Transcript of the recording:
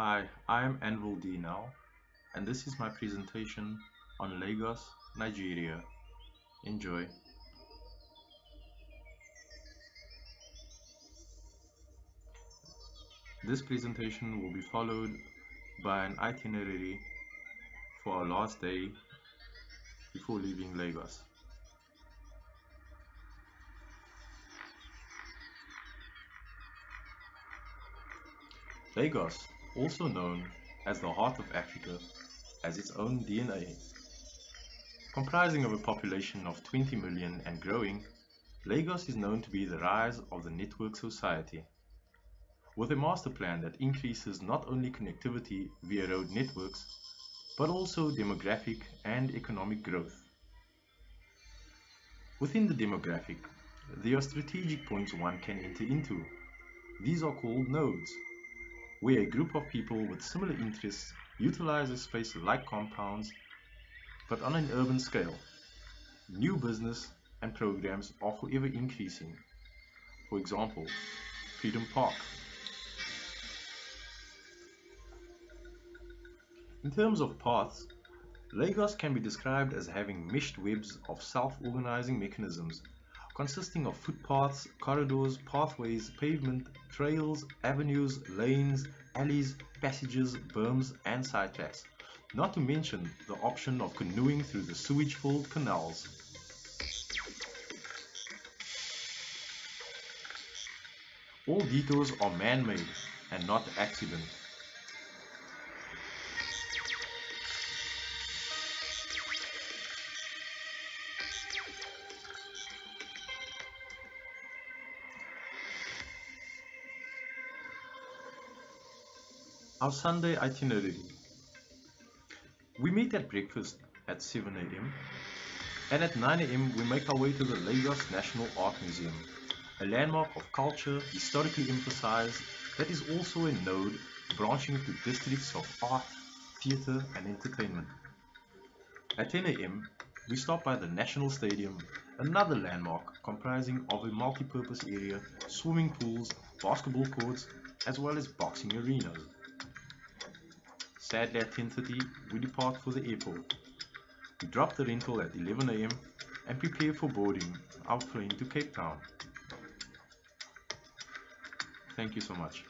Hi, I am Anvil D Nel, and this is my presentation on Lagos, Nigeria. Enjoy. This presentation will be followed by an itinerary for our last day before leaving Lagos. Lagos, also known as the heart of Africa, has its own DNA. Comprising of a population of 20 million and growing, Lagos is known to be the rise of the network society. With a master plan that increases not only connectivity via road networks, but also demographic and economic growth. Within the demographic, there are strategic points one can enter into. These are called nodes, where a group of people with similar interests utilize a space like compounds, but on an urban scale. New business and programs are forever increasing. For example, Freedom Park. In terms of paths, Lagos can be described as having meshed webs of self-organizing mechanisms consisting of footpaths, corridors, pathways, pavement, trails, avenues, lanes, alleys, passages, berms, and sidetracks, not to mention the option of canoeing through the sewage-filled canals. All detours are man-made and not accident. Our Sunday itinerary. We meet at breakfast at 7 a.m. and at 9 a.m. we make our way to the Lagos National Art Museum, a landmark of culture historically emphasized that is also a node branching to districts of art, theatre and entertainment. At 10 a.m. we stop by the National Stadium, another landmark comprising of a multi-purpose area, swimming pools, basketball courts, as well as boxing arenas. At 10.30 we depart for the airport. We drop the rental at 11am and prepare for boarding our plane to Cape Town. Thank you so much.